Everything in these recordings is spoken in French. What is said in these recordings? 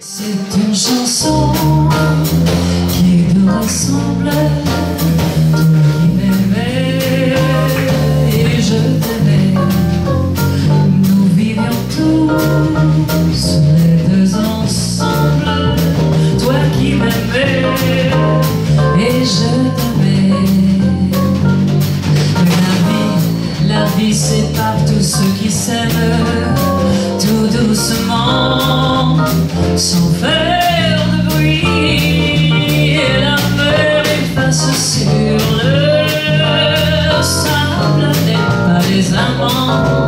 C'est une chanson qui nous ressemble, qui m'aimais et je t'aimais. Nous vivions tous les deux ensemble, toi qui m'aimais et je t'aimais. La vie, la vie sépare tous ceux qui s'aiment doucement, sans faire de bruit. Et la mer efface sur le sable n'est pas les amants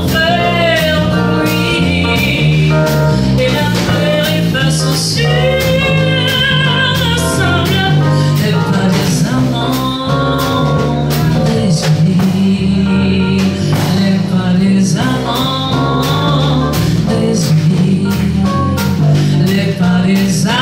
desire.